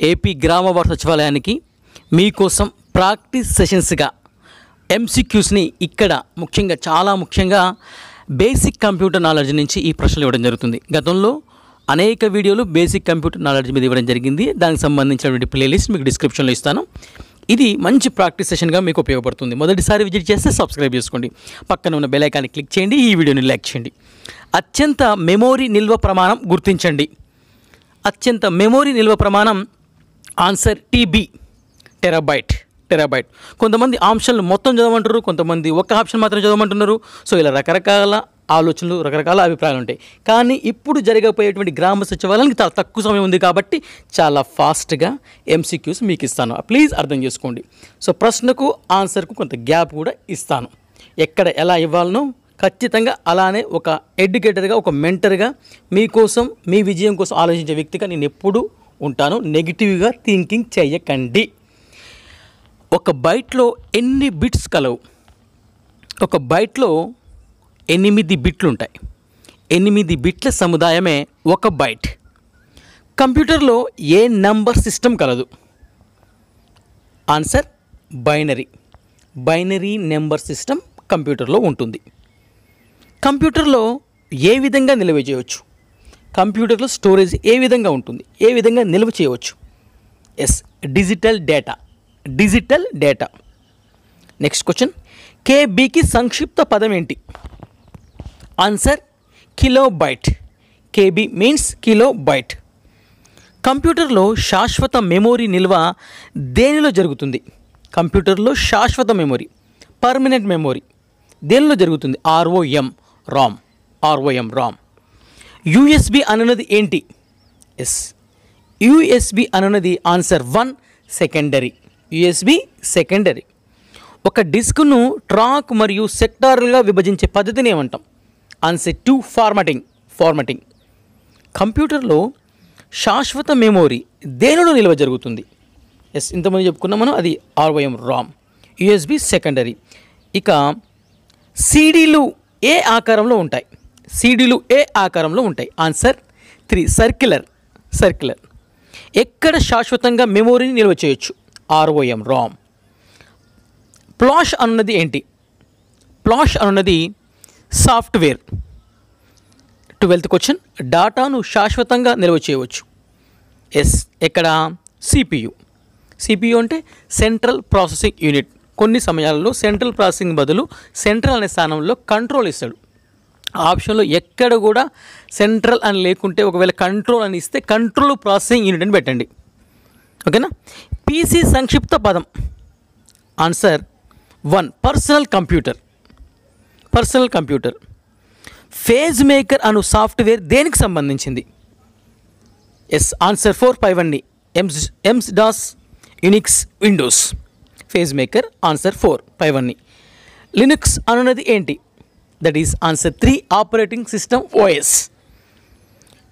AP గ్రామ ward సచివాలయానికి మీకోసం ప్రాక్టీస్ సెషన్స్గా ఎంసీక్యూస్ని ఇక్కడ ముఖ్యంగా చాలా ముఖ్యంగా బేసిక్ కంప్యూటర్ నాలెడ్జ్ నుంచి ఈ ప్రశ్నలు ఇవ్వడం జరుగుతుంది. గతంలో అనేక వీడియోలు బేసిక్ కంప్యూటర్ నాలెడ్జ్ మీద ఇవ్వడం జరిగింది. దానికి సంబంధించినటువంటి ప్లేలిస్ట్ మీకు డిస్క్రిప్షన్లో ఇస్తాను. ఇది మంచి ప్రాక్టీస్ సెషన్గా మీకు ఉపయోగపడుతుంది. మొదటిసారి విజిట్ చేస్తే సబ్స్క్రైబ్ చేసుకోండి. పక్కన ఉన్న బెలైకాన్ని క్లిక్ చేయండి. ఈ వీడియోని లైక్ చేయండి. అత్యంత మెమోరీ నిల్వ ప్రమాణం గుర్తించండి. అత్యంత మెమోరీ నిల్వ ప్రమాణం ఆన్సర్ టీబీ టెరాబైట్ టెరాబైట్ కొంతమంది ఆప్షన్లు మొత్తం చదవమంటారు కొంతమంది ఒక ఆప్షన్ మాత్రం చదవమంటున్నారు. సో ఇలా రకరకాల ఆలోచనలు రకరకాల అభిప్రాయాలు ఉంటాయి. కానీ ఇప్పుడు జరగబోయేటువంటి గ్రామ సచివాలయానికి చాలా తక్కువ సమయం ఉంది కాబట్టి చాలా ఫాస్ట్గా ఎంసీక్యూస్ మీకు ఇస్తాను. ప్లీజ్ అర్థం చేసుకోండి. సో ప్రశ్నకు ఆన్సర్కు కొంత గ్యాప్ కూడా ఇస్తాను. ఎక్కడ ఎలా ఇవ్వాలనో ఖచ్చితంగా అలానే ఒక ఎడ్యుకేటర్గా ఒక మెంటర్గా మీకోసం మీ విజయం కోసం ఆలోచించే వ్యక్తిగా నేను ఎప్పుడూ ఉంటాను. నెగిటివ్గా థింకింగ్ చేయకండి ఒక బైట్లో ఎన్ని బిట్స్ కలవు? ఒక బైట్లో ఎనిమిది బిట్లు ఉంటాయి ఎనిమిది బిట్ల సముదాయమే ఒక బైట్. కంప్యూటర్లో ఏ నంబర్ సిస్టమ్ కలదు? Answer binary. Binary number system కంప్యూటర్లో ఉంటుంది. కంప్యూటర్లో ఏ విధంగా నిల్వ చేయవచ్చు కంప్యూటర్లో స్టోరేజ్ ఏ విధంగా ఉంటుంది ఏ విధంగా నిల్వ చేయవచ్చు? Yes digital data. Digital data. Next question. కేబీకి సంక్షిప్త పదం ఏంటి? Answer kilo byte KB means kilo byte కంప్యూటర్లో శాశ్వత మెమోరీ నిల్వ దేనిలో జరుగుతుంది? కంప్యూటర్లో శాశ్వత మెమొరీ పర్మనెంట్ మెమొరీ దేనిలో జరుగుతుంది? ROM RAM. ROM RAM. USB అనున్నది ఏంటి? Yes. USB అనున్నది answer one secondary. USB secondary. ఒక డిస్క్ను ట్రాక్ మరియు సెక్టార్లుగా విభజించే పద్ధతిని ఏమంటాం? Answer two formatting formatting. కంప్యూటర్లో శాశ్వత మెమోరీ దేనిలో నిల్వ జరుగుతుంది? ఎస్ ఇంతమంది చెప్పుకున్నాం మనం అది ఆర్వైఎం రామ్. USB secondary. ఇక సీడీలు ఏ ఆకారంలో ఉంటాయి? సీడీలు ఏ ఆకారంలో ఉంటాయి? ఆన్సర్ త్రీ సర్క్యులర్ సర్క్యులర్ ఎక్కడ శాశ్వతంగా మెమోరీని నిల్వ చేయొచ్చు? ఆర్ఓఎం రామ్ ప్లాష్ అన్నది ఏంటి? ప్లాష్ అన్నది సాఫ్ట్వేర్. ట్వెల్త్ క్వశ్చన్ డాటాను శాశ్వతంగా నిల్వ చేయవచ్చు. ఎస్ ఎక్కడ? సిపియు సిపియు అంటే సెంట్రల్ ప్రాసెసింగ్ యూనిట్ కొన్ని సమయాల్లో సెంట్రల్ ప్రాసెసింగ్ బదులు సెంట్రల్ అనే స్థానంలో కంట్రోల్ ఇస్తాడు. ఆప్షన్లో ఎక్కడ కూడా సెంట్రల్ అని లేకుంటే ఒకవేళ కంట్రోల్ అని ఇస్తే కంట్రోల్ ప్రాసెసింగ్ యూనిట్ అని పెట్టండి. ఓకేనా? పీసీ సంక్షిప్త పదం. Answer one personal computer. Personal computer. Page maker అను సాఫ్ట్వేర్ దేనికి సంబంధించింది? ఎస్ ఆన్సర్ ఫోర్ ఫైవ్ అండి MS MS DOS Unix Windows. Page maker answer four five అన్ని లినిక్స్ అనున్నది ఏంటి? That is answer three operating system OS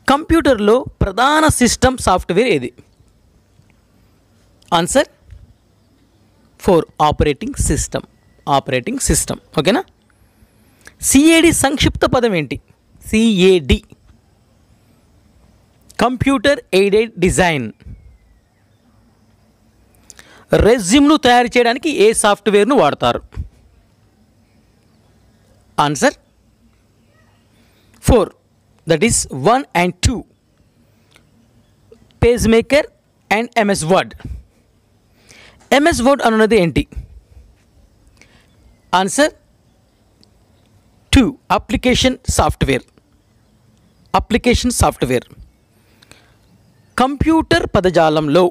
కంప్యూటర్లో ప్రధాన system software ఏది? Answer four operating system operating system ఓకేనా సిఏడి సంక్షిప్త పదం ఏంటి? సిఏడి కంప్యూటర్ ఎయిడెడ్ డిజైన్ రెజ్యూమ్ను తయారు చేయడానికి ఏ సాఫ్ట్వేర్ను వాడతారు? Answer four that is one and two page maker and MS Word MS Word అనున్నది ఏంటి? Answer two application software application software computer పదజాలంలో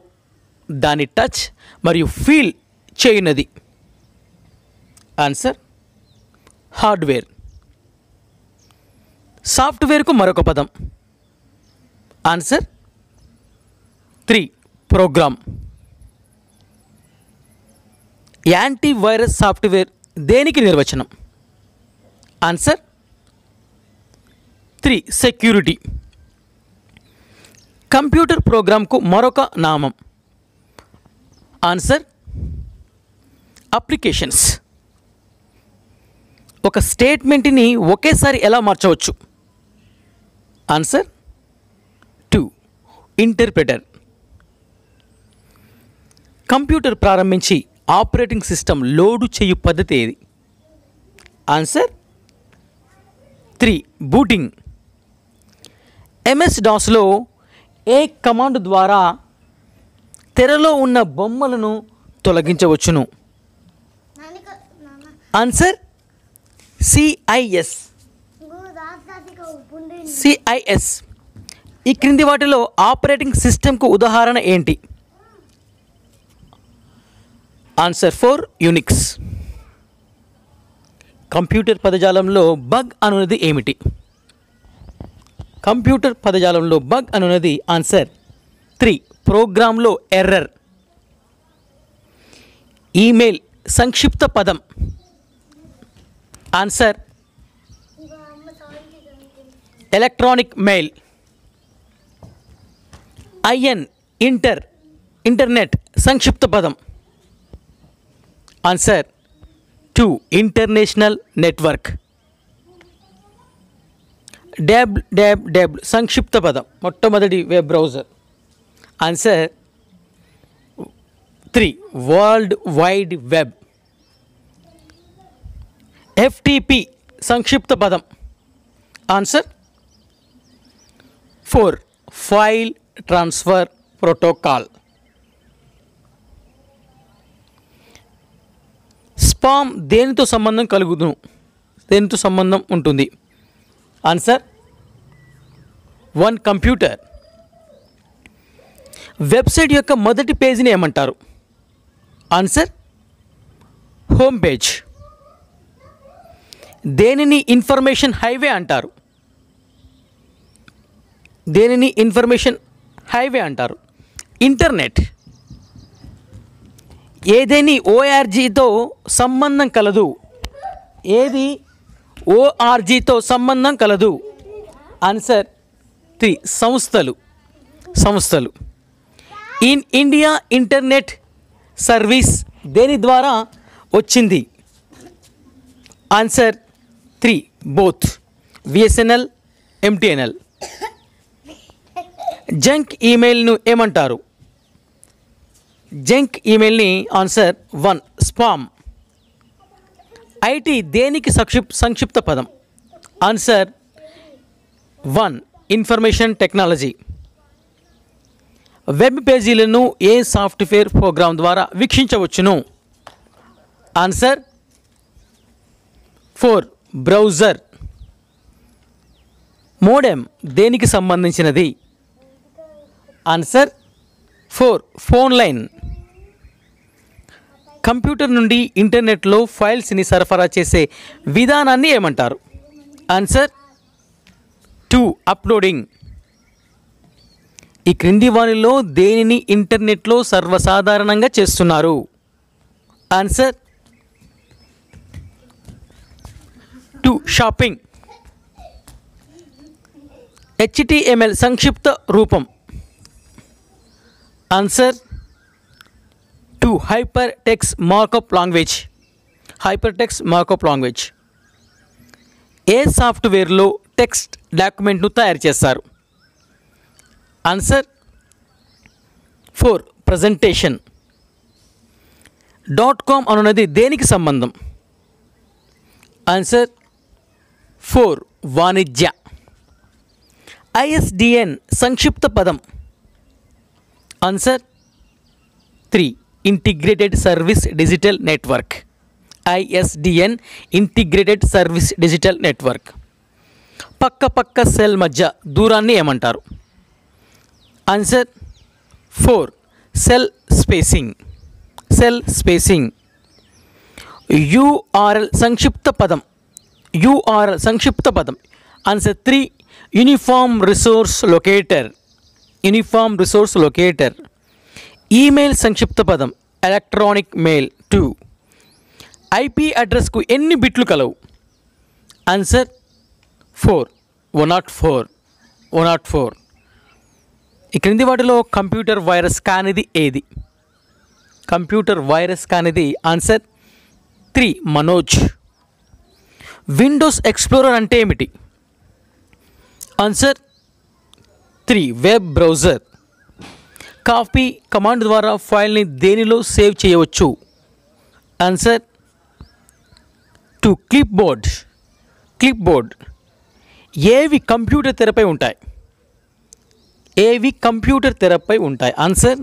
దాని టచ్ మరియు ఫీల్ చేయనది. Answer hardware. సాఫ్ట్వేర్కు మరొక పదం. Answer? Three. Program. Anti virus software దేనికి నిర్వచనం? Answer? Three. Security. Computer ప్రోగ్రామ్కు మరొక నామం. ఆన్సర్? అప్లికేషన్స్. ఒక స్టేట్మెంట్ని ఒకేసారి ఎలా మార్చవచ్చు? ఆన్సర్? టూ. ఇంటర్ప్రిటర్. కంప్యూటర్ ప్రారంభించి ఆపరేటింగ్ సిస్టమ్ లోడు చేయు పద్ధతి ఏది? ఆన్సర్? త్రీ. బూటింగ్. ఎంఎస్ డాస్లో ఏ కమాండ్ ద్వారా తెరలో ఉన్న బొమ్మలను తొలగించవచ్చును? ఆన్సర్? సిఐఎస్ సిఐఎస్ ఈ క్రింది వాటిలో ఆపరేటింగ్ సిస్టమ్కు ఉదాహరణ ఏంటి? ఆన్సర్ ఫోర్ యూనిక్స్ కంప్యూటర్ పదజాలంలో బగ్ అనున్నది ఏమిటి? కంప్యూటర్ పదజాలంలో బగ్ అనున్నది ఆన్సర్ త్రీ ప్రోగ్రాంలో ఎర్రర్ ఈమెయిల్ సంక్షిప్త పదం. Answer electronic mail. IN inter internet సంక్షిప్త పదం. Answer two international network. డ్యాబ్ డ్యాబ్ డ్యాబ్ సంక్షిప్త పదం మొట్టమొదటి web browser. Answer three world wide web. FTP సంక్షిప్త పదం. Answer four file transfer protocol spam దేనితో సంబంధం కలుగును? దేనితో సంబంధం ఉంటుంది? ఆన్సర్ వన్ కంప్యూటర్ వెబ్సైట్ యొక్క మొదటి పేజీని ఏమంటారు? ఆన్సర్ హోమ్ పేజ్ దేనిని ఇన్ఫర్మేషన్ హైవే అంటారు? దేనిని ఇన్ఫర్మేషన్ హైవే అంటారు? ఇంటర్నెట్. ఏదేని ఓఆర్జీతో సంబంధం కలదు? ఏది ఓఆర్జీతో సంబంధం కలదు? ఆన్సర్ త్రీ సంస్థలు. సంస్థలు. ఇన్ ఇండియా ఇంటర్నెట్ సర్వీస్ దేని ద్వారా వచ్చింది? Answer three both. VSNL MTNL junk ఈమెయిల్ను ఏమంటారు? జంక్ ఈమెయిల్ని ఆన్సర్ వన్ స్పామ్ ఐటీ దేనికి సంక్షిప్ సంక్షిప్త పదం? Answer one information technology web పేజీలను ఏ సాఫ్ట్వేర్ ప్రోగ్రాం ద్వారా వీక్షించవచ్చును? Answer four browser. మోడెమ్ దేనికి సంబంధించినది? Answer four phone line. Computer నుండి ఇంటర్నెట్లో ఫైల్స్ని సరఫరా చేసే విధానాన్ని ఏమంటారు? Answer two uploading. ఈ క్రింది వారిలో దేనిని ఇంటర్నెట్లో సర్వసాధారణంగా చేస్తున్నారు? ఆన్సర్ టు షాపింగ్ హెచ్టిఎంఎల్ సంక్షిప్త రూపం answer two hypertext markup language hypertext markup language ఏ సాఫ్ట్వేర్లో టెక్స్ట్ డాక్యుమెంట్ను తయారు చేస్తారు? Answer four presentation dot com అనున్నది దేనికి సంబంధం? ఆన్సర్ ఫోర్ వాణిజ్య. ఐఎస్డిఎన్ సంక్షిప్త పదం. Answer three integrated service digital network ISDN integrated service digital network పక్క పక్క సెల్ మధ్య దూరాన్ని ఏమంటారు? Answer four cell spacing cell spacing URL సంక్షిప్త పదం. యూఆర్ సంక్షిప్త పదం. Answer three uniform resource locator uniform resource locator email సంక్షిప్త పదం. ఎలక్ట్రానిక్ మెయిల్ టూ ఐపీ అడ్రస్కు ఎన్ని బిట్లు కలవు? Answer four one nought four one nought four ఈ క్రింది వాటిలో కంప్యూటర్ వైరస్ కానిది ఏది? కంప్యూటర్ వైరస్ కానిది answer three Manoj Windows Explorer అంటే ఏమిటి? Answer three web browser. Copy command ద్వారా ఫైల్ని దేనిలో సేవ్ చేయవచ్చు? Answer two clipboard clipboard ఏవి కంప్యూటర్ తెరపై ఉంటాయి? ఏవి కంప్యూటర్ తెరపై ఉంటాయి? Answer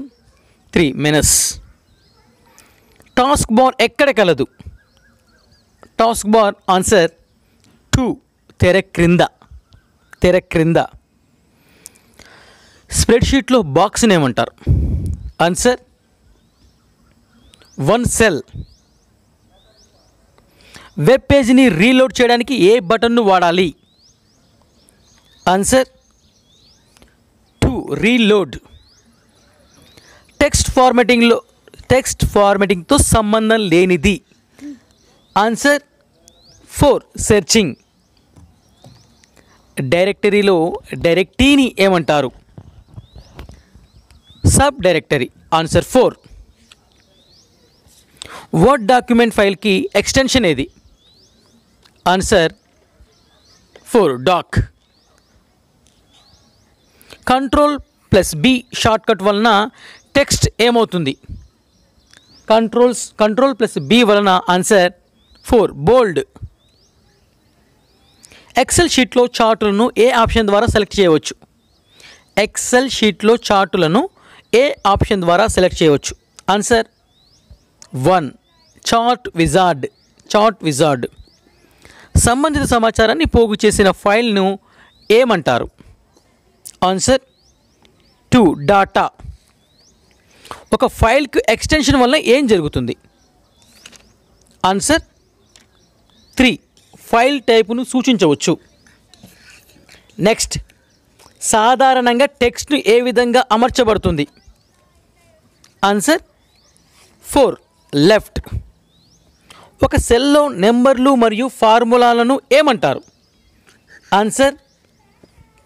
three menus task bar ఎక్కడ కలదు? టాస్క్ బార్ ఆన్సర్ టూ తెర క్రింద. తెర క్రింద. స్ప్రెడ్షీట్లో బాక్స్ని ఏమంటారు? Answer one cell. వెబ్ పేజ్ని రీలోడ్ చేయడానికి ఏ బటన్ను వాడాలి? Answer two reload. టెక్స్ట్ ఫార్మాటింగ్లో టెక్స్ట్ ఫార్మాటింగ్తో సంబంధం లేనిది. Answer four searching. డైరెక్టరీలో డైరెక్టీని ఏమంటారు? Sub directory answer four. Word document ఫైల్కి extension ఏది? Answer four doc control plus B shortcut వలన టెక్స్ట్ ఏమవుతుంది? కంట్రోల్స్ కంట్రోల్ ప్లస్ బి వలన ఆన్సర్ ఫోర్ బోల్డ్ ఎక్సెల్ షీట్లో చార్టులను ఏ ఆప్షన్ ద్వారా సెలెక్ట్ చేయవచ్చు? ఎక్సెల్ షీట్లో చార్టులను ఏ ఆప్షన్ ద్వారా సెలెక్ట్ చేయవచ్చు? Answer one chart wizard chart wizard సంబంధిత సమాచారాన్ని పోగు చేసిన ఫైల్ను ఏమంటారు? ఆన్సర్ టూ డాటా ఒక ఫైల్కి ఎక్స్టెన్షన్ వల్ల ఏం జరుగుతుంది? ఆన్సర్ త్రీ ఫైల్ టైపును సూచించవచ్చు. నెక్స్ట్ సాధారణంగా టెక్స్ట్ను ఏ విధంగా అమర్చబడుతుంది? Answer four left. ఒక సెల్లో నెంబర్లు మరియు ఫార్ములాలను ఏమంటారు? Answer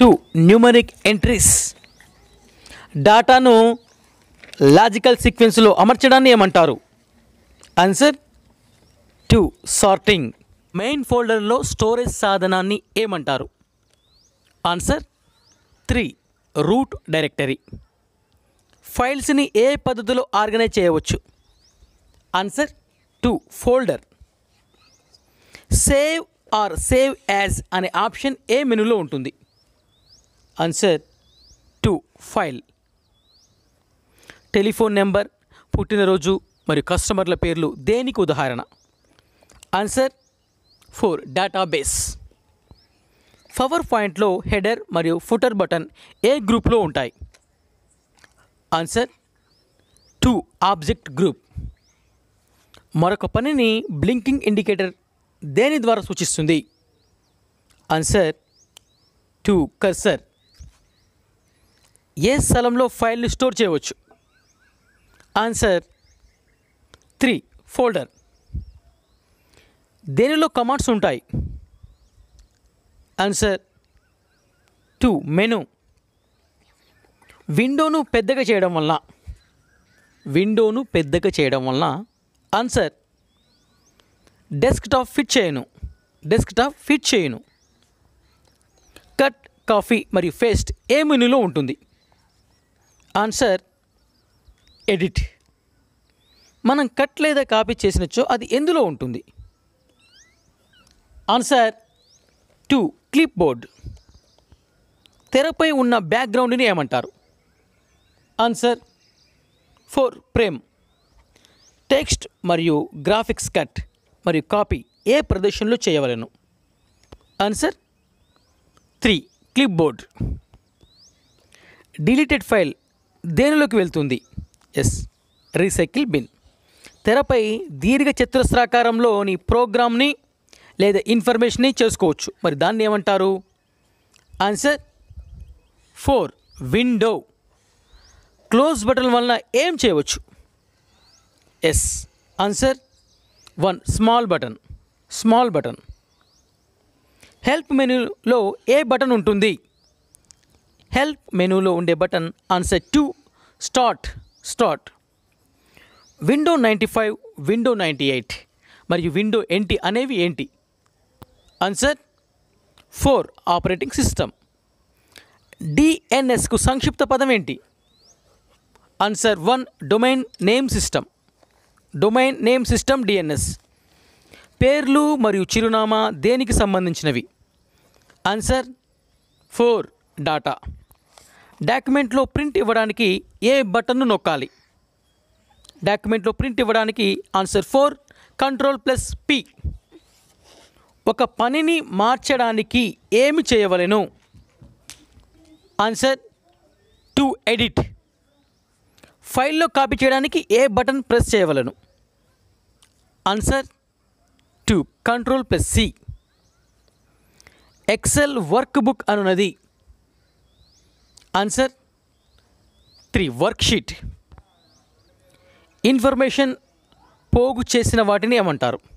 two numeric entries. డాటాను logical సీక్వెన్స్లో అమర్చడాన్ని ఏమంటారు? Answer two sorting. మెయిన్ ఫోల్డర్లో స్టోరేజ్ సాధనాన్ని ఏమంటారు? ఆన్సర్ త్రీ రూట్ డైరెక్టరీ ఫైల్స్ని ఏ పద్ధతిలో ఆర్గనైజ్ చేయవచ్చు? Answer two folder save or save as అనే ఆప్షన్ ఏ మెనూలో ఉంటుంది? Answer two file telephone number పుట్టినరోజు మరియు కస్టమర్ల పేర్లు దేనికి ఉదాహరణ? Answer four database. పవర్ పాయింట్లో హెడర్ మరియు ఫుటర్ బటన్ ఏ గ్రూప్లో ఉంటాయి? Answer two object group. మరొక పనిని బ్లింకింగ్ ఇండికేటర్ దేని ద్వారా సూచిస్తుంది? Answer two cursor. ఏ స్థలంలో ఫైల్ని స్టోర్ చేయవచ్చు? Answer three folder. దేనిలో కమాండ్స్ ఉంటాయి? ఆన్సర్ టూ మెను విండోను పెద్దగా చేయడం వలన విండోను పెద్దగా చేయడం వలన ఆన్సర్ డెస్క్టాప్ ఫిట్ చేయను. డెస్క్టాప్ ఫిట్ చేయను. కట్ కాఫీ మరియు ఫేస్ట్ ఏ మెనూలో ఉంటుంది? ఆన్సర్ ఎడిట్ మనం కట్ లేదా కాపీ చేసినచో అది ఎందులో ఉంటుంది? ఆన్సర్ టూ క్లిప్ బోర్డ్ తెరపై ఉన్న బ్యాక్గ్రౌండ్ని ఏమంటారు? Answer four frame. టెక్స్ట్ మరియు గ్రాఫిక్స్ కట్ మరియు కాపీ ఏ ప్రదేశంలో చేయవలను? Answer three clipboard deleted file దేనిలోకి వెళ్తుంది? Yes recycle bin. తెరపై దీర్ఘ చతురస్రాకారంలోని ప్రోగ్రామ్ని లేదా ఇన్ఫర్మేషన్ని చేసుకోవచ్చు. మరి దాన్ని ఏమంటారు? Answer four window. Close button వలన ఏం చేయవచ్చు? Yes. Answer one small button. Small button. Help మెనూలో ఏ బటన్ ఉంటుంది? హెల్ప్ మెనూలో ఉండే button answer two start start. Window ninety five window ninety eight. మరియు విండో ఎన్టీ అనేవి ఏంటి? ఆన్సర్ ఫోర్ ఆపరేటింగ్ సిస్టమ్ డిఎన్ఎస్కు సంక్షిప్త పదం ఏంటి? Answer one domain name system domain name system DNS పేర్లు మరియు చిరునామా దేనికి సంబంధించినవి? ఆన్సర్ ఫోర్ డాటా డాక్యుమెంట్లో ప్రింట్ ఇవ్వడానికి ఏ బటన్ను నొక్కాలి? డాక్యుమెంట్లో ప్రింట్ ఇవ్వడానికి answer four control plus P ఒక పనిని మార్చడానికి ఏమి చేయవలెను? ఆన్సర్ టు ఎడిట్ ఫైల్లో కాపీ చేయడానికి ఏ బటన్ ప్రెస్ చేయవలను? Answer two control plus C Excel workbook అనున్నది. Answer three worksheet information పోగు చేసిన వాటిని ఏమంటారు?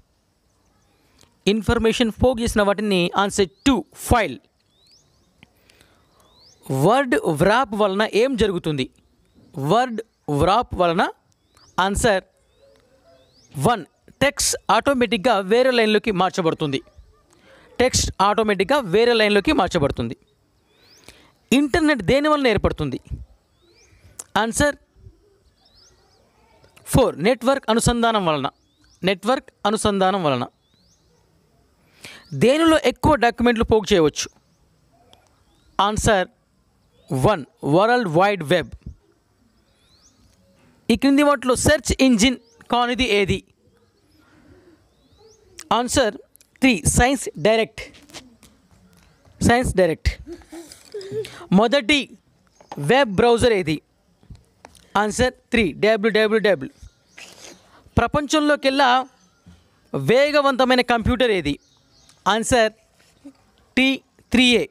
ఇన్ఫర్మేషన్ పోగు చేసిన వాటిని answer two file. Word wrap వలన ఏం జరుగుతుంది? వర్డ్ వ్రాప్ వలన ఆన్సర్ వన్. టెక్స్ట్ ఆటోమేటిక్గా వేరే లైన్లోకి మార్చబడుతుంది. టెక్స్ట్ ఆటోమేటిక్గా వేరే లైన్లోకి మార్చబడుతుంది. ఇంటర్నెట్ దేని వలన ఏర్పడుతుంది? Answer four. నెట్వర్క్ అనుసంధానం వలన. నెట్వర్క్ అనుసంధానం వలన. దేనిలో ఎక్కువ డాక్యుమెంట్లు పోగు చేయవచ్చు? Answer one world wide web. ఈ క్రింది వాటిలో సెర్చ్ ఇంజిన్ కానిది ఏది? Answer three science direct. Science direct. మొదటి వెబ్ బ్రౌజర్ ఏది? ఆన్సర్ త్రీ డబ్ల్యూడబ్ల్యూడబ్ల్యూ ప్రపంచంలోకెల్లా వేగవంతమైన కంప్యూటర్ ఏది? ఆన్సర్ టీ త్రీ ఏ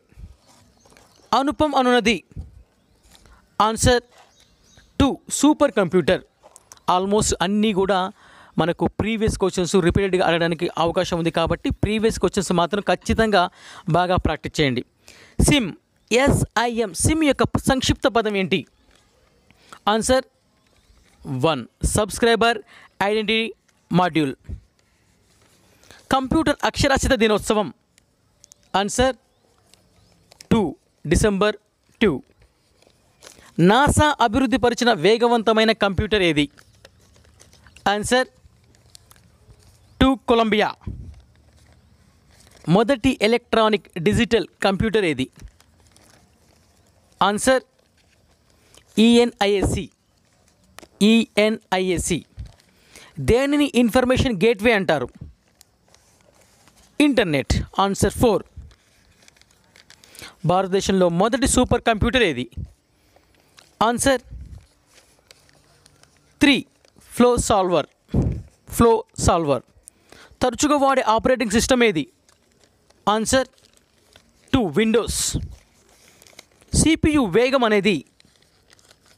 అనుపం అనున్నది answer two super computer almost అన్నీ కూడా మనకు ప్రీవియస్ క్వశ్చన్స్ రిపీటెడ్గా అడగడానికి అవకాశం ఉంది కాబట్టి ప్రీవియస్ క్వశ్చన్స్ మాత్రం ఖచ్చితంగా బాగా ప్రాక్టీస్ చేయండి. సిమ్ ఎస్ఐఎం సిమ్ యొక్క సంక్షిప్త పదం ఏంటి? Answer one subscriber identity module computer అక్షరాస్యత దినోత్సవం. Answer two December two NASA అభివృద్ధి పరిచిన వేగవంతమైన కంప్యూటర్ ఏది? ఆన్సర్ టూ కొలంబియా మొదటి ఎలక్ట్రానిక్ డిజిటల్ కంప్యూటర్ ఏది? ఆన్సర్ ఈఎన్ఐఎస్సి ఈఎన్ఐఎస్సి దేనిని ఇన్ఫర్మేషన్ గేట్వే అంటారు? ఇంటర్నెట్. ఆన్సర్ ఫోర్ భారతదేశంలో మొదటి సూపర్ కంప్యూటర్ ఏది? Answer three flow solver flow solver తరచుగా వాడే ఆపరేటింగ్ సిస్టమ్ ఏది? ఆన్సర్ టూ విండోస్ సిపియు వేగం అనేది?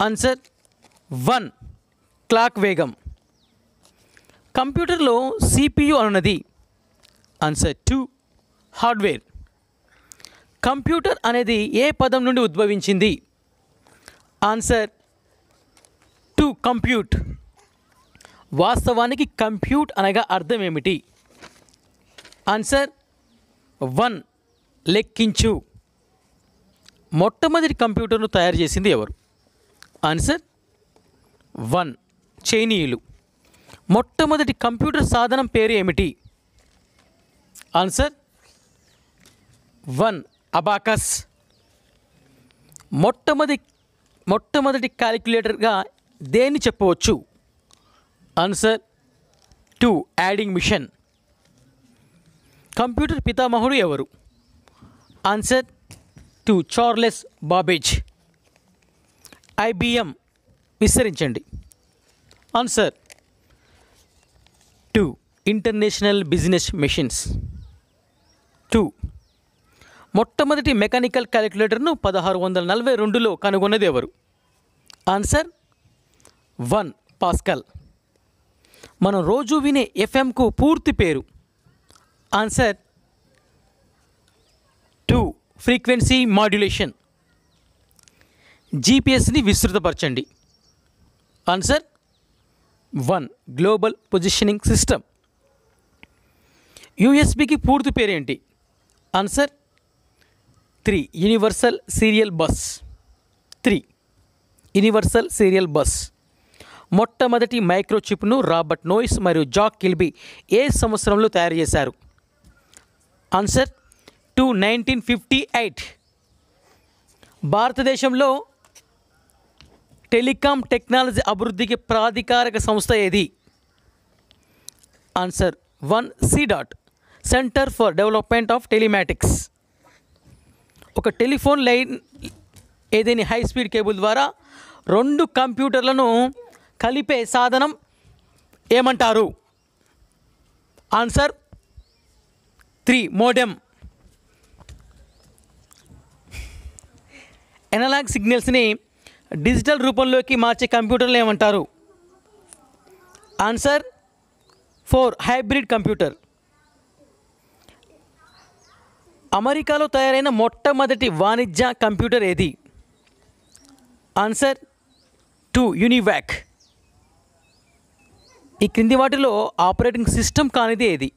ఆన్సర్ వన్ క్లాక్ వేగం. కంప్యూటర్లో సిపియు అన్నది ఆన్సర్ టూ హార్డ్వేర్ కంప్యూటర్ అనేది ఏ పదం నుండి ఉద్భవించింది? ఆన్సర్ టు కంప్యూట్ వాస్తవానికి కంప్యూట్ అనగా అర్థం ఏమిటి? ఆన్సర్ వన్ లెక్కించు. మొట్టమొదటి కంప్యూటర్ను తయారు చేసింది ఎవరు? ఆన్సర్ వన్ చైనీయులు. మొట్టమొదటి కంప్యూటర్ సాధనం పేరు ఏమిటి? ఆన్సర్ వన్ అబాకస్ మొట్టమొదటి మొట్టమొదటి క్యాలిక్యులేటర్గా దేన్ని చెప్పవచ్చు? Answer two adding machine computer పితామహుడు ఎవరు? Answer two Charles Babbage IBM విస్తరించండి. Answer two International Business Machines two. మొట్టమొదటి మెకానికల్ క్యాలిక్యులేటర్ను పదహారు వందల నలభై రెండులో కనుగొన్నది ఎవరు? Answer one Pascal. మనం రోజు వినే ఎఫ్ఎంకు పూర్తి పేరు. Answer two frequency modulation. జీపీఎస్ని విస్తృతపరచండి. Answer one global positioning system. యూఎస్బికి పూర్తి పేరేంటి? Answer three universal serial bus three universal serial bus మొట్టమొదటి మైక్రోచిప్ను రాబర్ట్ నోయిస్ మరియు జాక్ కిల్బీ ఏ సంవత్సరంలో తయారు చేశారు? Answer two nineteen fifty eight భారతదేశంలో టెలికాం టెక్నాలజీ అభివృద్ధికి ప్రాధికారక సంస్థ ఏది? Answer one C dot centre for development of telematics ఒక టెలిఫోన్ లైన్ ఏదైనా హై స్పీడ్ కేబుల్ ద్వారా రెండు కంప్యూటర్లను కలిపే సాధనం ఏమంటారు? ఆన్సర్ త్రీ మోడెమ్ ఎనలాగ్ సిగ్నల్స్ని డిజిటల్ రూపంలోకి మార్చే కంప్యూటర్లు ఏమంటారు? ఆన్సర్ ఫోర్ హైబ్రిడ్ కంప్యూటర్ అమెరికాలో తయారైన మొట్టమొదటి వాణిజ్య కంప్యూటర్ ఏది? Answer two UNIVAC. ఈ క్రింది వాటిలో ఆపరేటింగ్ సిస్టమ్ కానిది ఏది?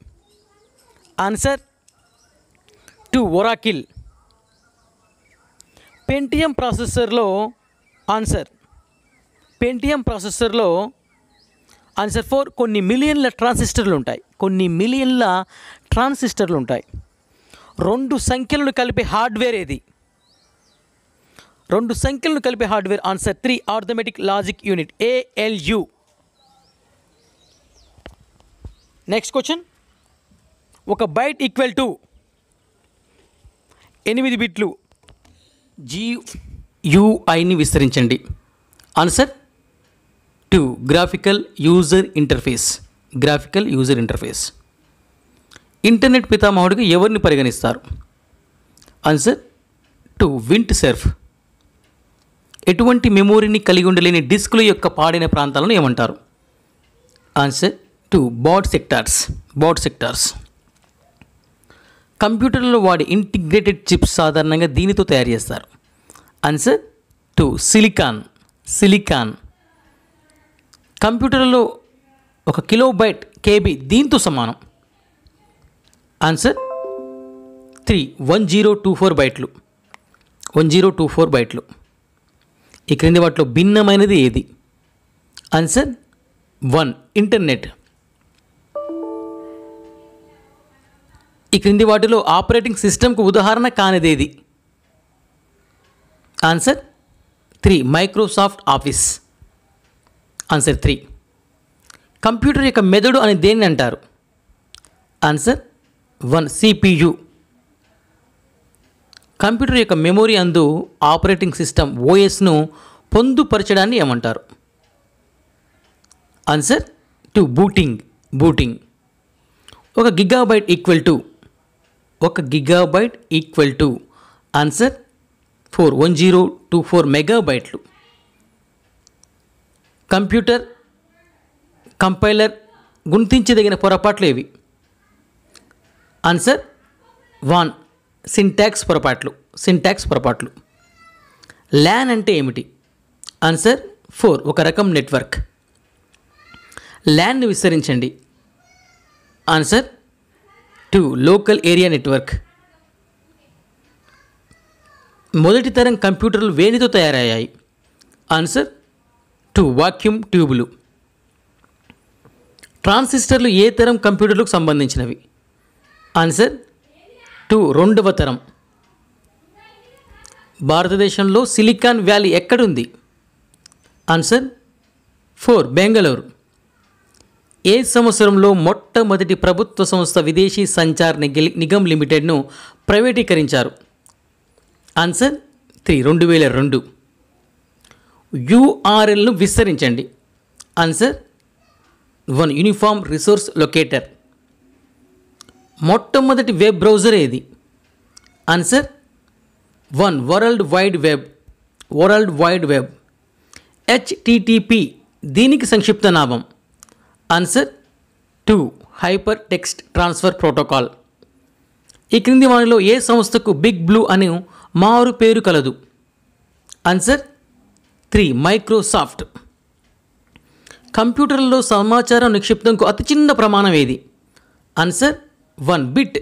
Answer two Oracle. పెంటియం ప్రాసెసర్లో ఆన్సర్. పెంటియం ప్రాసెసర్లో ఆన్సర్ ఫోర్ కొన్ని మిలియన్ల ట్రాన్సిస్టర్లు ఉంటాయి. కొన్ని మిలియన్ల ట్రాన్సిస్టర్లు ఉంటాయి. రెండు సంఖ్యలను కలిపే హార్డ్వేర్ ఏది? రెండు సంఖ్యలను కలిపే hardware answer three arithmetic logic unit ALU next question ఒక బైట్ ఈక్వల్ టు ఎనిమిది బిట్లు. జియుఐని విస్తరించండి. Answer two graphical user interface graphical user interface internet పితామహుడిగా ఎవరిని పరిగణిస్తారు? ఆన్సర్ టు వింట్ సెర్ఫ్ ఎటువంటి మెమోరీని కలిగి ఉండలేని డిస్కుల యొక్క పాడిన ప్రాంతాలను ఏమంటారు? Answer two bad sectors bad sectors కంప్యూటర్లో వాడే ఇంటిగ్రేటెడ్ చిప్స్ సాధారణంగా దీనితో తయారు చేస్తారు. ఆన్సర్ టు సిలికాన్ సిలికాన్ కంప్యూటర్లో ఒక కిలోబైట్ కేబీ దీంతో సమానం. Answer three one zero two four బైట్లు వన్ జీరో టూ ఫోర్ బైట్లు ఈ క్రింది వాటిలో భిన్నమైనది ఏది? ఆన్సర్ వన్ ఇంటర్నెట్ ఈ క్రింది వాటిలో ఆపరేటింగ్ సిస్టమ్కు ఉదాహరణ కానిదేది? Answer three Microsoft Office answer three computer యొక్క మెదడు అని దేన్ని అంటారు? Answer one CPU. కంప్యూటర్ యొక్క మెమొరీ అందు ఆపరేటింగ్ సిస్టమ్ ఓఎస్ను పొందుపరచడాన్ని ఏమంటారు? Answer two booting booting. ఒక గిగాబైట్ ఈక్వల్ టు ఒక gigabyte equal to. Answer four one zero two four మెగాబైట్లు. Computer compiler గుర్తించదగిన పొరపాట్లు ఏవి? ఆన్సర్ వన్ సింటాక్స్ పొరపాట్లు సింటాక్స్ పొరపాట్లు. ల్యాన్ అంటే ఏమిటి? ఆన్సర్ ఫోర్ ఒక రకం నెట్వర్క్ ల్యాన్ని విస్తరించండి. Answer two local area network మొదటి తరం కంప్యూటర్లు వేణితో తయారయ్యాయి. ఆన్సర్ టూ వాక్యూమ్ ట్యూబులు ట్రాన్సిస్టర్లు ఏ తరం కంప్యూటర్లకు సంబంధించినవి? ఆన్సర్ టూ రెండవ తరం. భారతదేశంలో సిలికాన్ వ్యాలీ ఎక్కడుంది? Answer four Bengaluru. ఏ సంవత్సరంలో మొట్టమొదటి ప్రభుత్వ సంస్థ విదేశీ సంచార్ నిగమ్ లిమిటెడ్ను ప్రైవేటీకరించారు? ఆన్సర్ త్రీ రెండు వేల రెండు. యూఆర్ఎల్ను విస్తరించండి. Answer one uniform resource locator. మొట్టమొదటి వెబ్ బ్రౌజర్ ఏది? Answer one world wide web world wide web HTTP దీనికి సంక్షిప్త నామం. Answer two hyper text transfer protocol ఈ క్రింది వాటిలో ఏ సంస్థకు బిగ్ బ్లూ అని మారు పేరు కలదు? ఆన్సర్ త్రీ మైక్రోసాఫ్ట్ కంప్యూటర్లో సమాచారం నిక్షిప్తంకు అతి చిన్న ప్రమాణం ఏది? Answer one bit.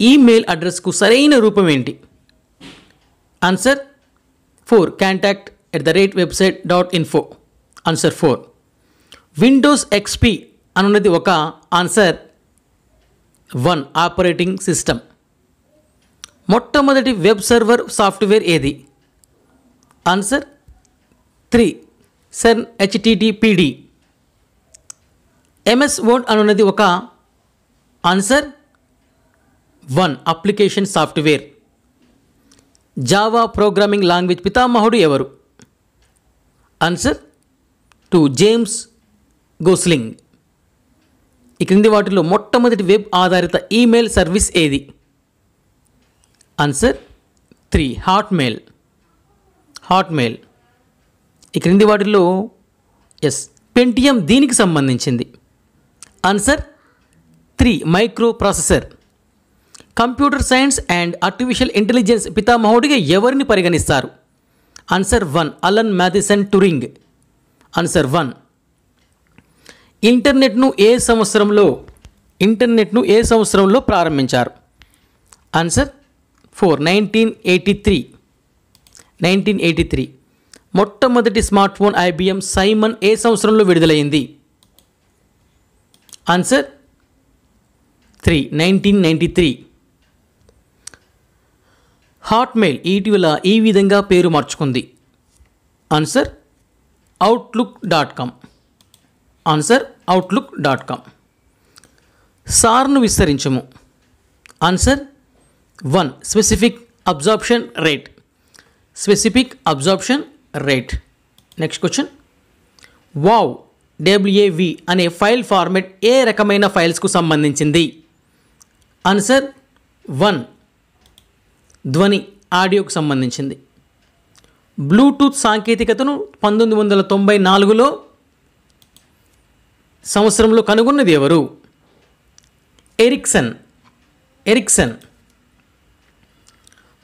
ఈమెయిల్ అడ్రస్కు సరైన రూపం ఏంటి? Answer four. Contact at the rate website dot info. Answer four. Windows XP అనున్నది ఒక ఆన్సర్ వన్. Operating system. మొట్టమొదటి వెబ్ సర్వర్ సాఫ్ట్వేర్ ఏది? Answer three. CERN HTTPd. MS Word అనున్నది ఒక answer one application software Java programming language పితామహుడు ఎవరు answer to James Gosling ఈ క్రింది వాటిలో మొట్టమొదటి వెబ్ ఆధారిత ఈమెయిల్ సర్వీస్ ఏది ఆన్సర్ త్రీ హాట్మెయిల్ హాట్మెయిల్ ఈ క్రింది వాటిలో ఎస్ పెంటియం దీనికి సంబంధించింది. Answer three microprocessor computer science and artificial intelligence పితామహుడిగా ఎవరిని పరిగణిస్తారు? Answer one Alan Mathison Turing answer one ఇంటర్నెట్ను ఏ సంవత్సరంలో ఇంటర్నెట్ను ఏ సంవత్సరంలో ప్రారంభించారు? Answer four nineteen eighty three nineteen eighty three మొట్టమొదటి స్మార్ట్ ఫోన్ ఐబిఎం సైమన్ ఏ సంవత్సరంలో విడుదలైంది? Answer three nineteen ninety three Hotmail ఇటీవల ఈ విధంగా పేరు మార్చుకుంది. Answer outlook dot com answer outlook dot com సార్ను విస్తరించము. Answer one specific absorption rate specific absorption rate next question wow WAV అనే file format ఏ రకమైన ఫైల్స్కు సంబంధించింది? ఆన్సర్ వన్ ధ్వని ఆడియోకు సంబంధించింది. బ్లూటూత్ సాంకేతికతను పంతొమ్మిది వందల తొంభై నాలుగులో సంవత్సరంలో కనుగొన్నది ఎవరు? ఎరిక్సన్ ఎరిక్సన్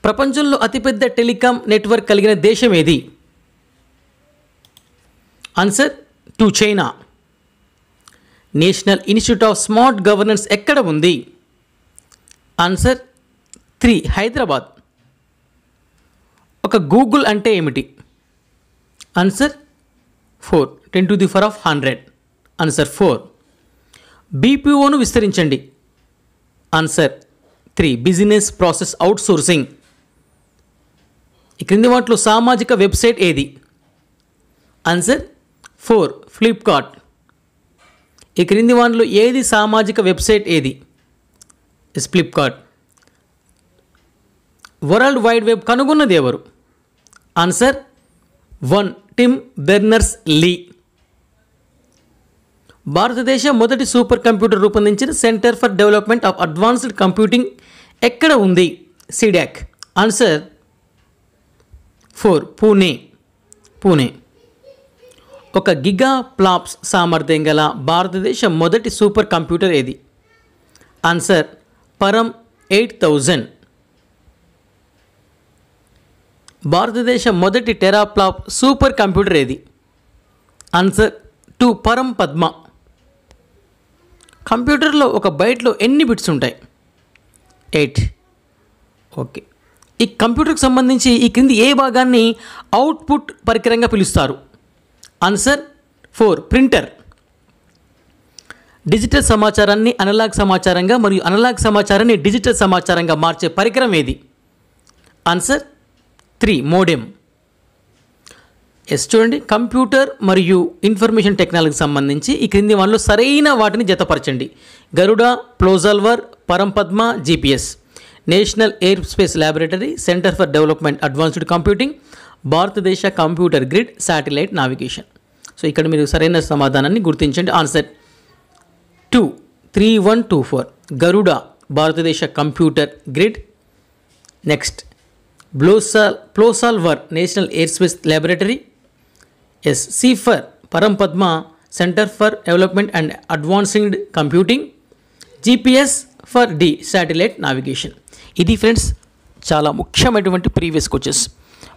ప్రపంచంలో అతిపెద్ద టెలికాం నెట్వర్క్ కలిగిన దేశం ఏది? Answer two China national institute of smart governance ఎక్కడ ఉంది? ఆన్సర్ త్రీ హైదరాబాద్ ఒక గూగుల్ అంటే ఏమిటి? Answer four ten to the for of hundred answer four బీపీఓను విస్తరించండి answer three business process outsourcing ఈ క్రింది వాటిలో సామాజిక వెబ్సైట్ ఏది? ఆన్సర్ ఫోర్ ఫ్లిప్కార్ట్ ఈ క్రింది వాటిలో ఏది సామాజిక వెబ్సైట్ ఏది? Is Flipkart world wide web కనుగొన్నది ఎవరు? Answer one Tim Berners Lee భారతదేశ మొదటి సూపర్ కంప్యూటర్ రూపొందించిన centre for development of advanced computing ఎక్కడ ఉంది? సిడాక్ ఆన్సర్ ఫోర్ పూణే పూణే ఒక గిగా ప్లాప్స్ సామర్థ్యం గల భారతదేశ మొదటి సూపర్ కంప్యూటర్ ఏది? Answer Param eight thousand. భారతదేశ మొదటి టెరాప్లాప్ సూపర్ కంప్యూటర్ ఏది? Answer two Param Padma. కంప్యూటర్లో ఒక బైట్లో ఎన్ని బిట్స్ ఉంటాయి? ఎయిట్. ఓకే. ఈ కంప్యూటర్కి సంబంధించి ఈ క్రింది ఏ భాగాన్ని అవుట్పుట్ పరికరంగా పిలుస్తారు? Answer four printer. డిజిటల్ సమాచారాన్ని అనలాగ్ సమాచారంగా మరియు అనలాగ్ సమాచారాన్ని డిజిటల్ సమాచారంగా మార్చే పరికరం ఏది? Answer three modem. ఎస్ చూడండి. కంప్యూటర్ మరియు ఇన్ఫర్మేషన్ టెక్నాలజీకి సంబంధించి ఈ క్రింది వాళ్ళు సరైన వాటిని జతపరచండి. గరుడ ప్లోజల్వర్ పరంపద్మ GPS. National air space laboratory centre for development advanced computing భారతదేశ computer grid satellite navigation. So ఇక్కడ మీరు సరైన సమాధానాన్ని గుర్తించండి. Answer two three one two four గరుడ భారతదేశ computer grid next బ్లోసాల్ ప్లోసాల్వర్ national air space laboratory yes cipher పరంపద్మ centre for development and advanced computing GPS for D satellite navigation ఇది friends చాలా ముఖ్యమైనటువంటి previous coaches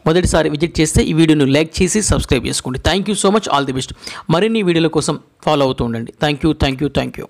మొదటిసారి విజిట్ చేస్తే ఈ వీడియోను లైక్ చేసి subscribe చేసుకోండి. Thank you so much all the best మరిన్ని వీడియోల కోసం ఫాలో అవుతూ ఉండండి. Thank you thank you thank you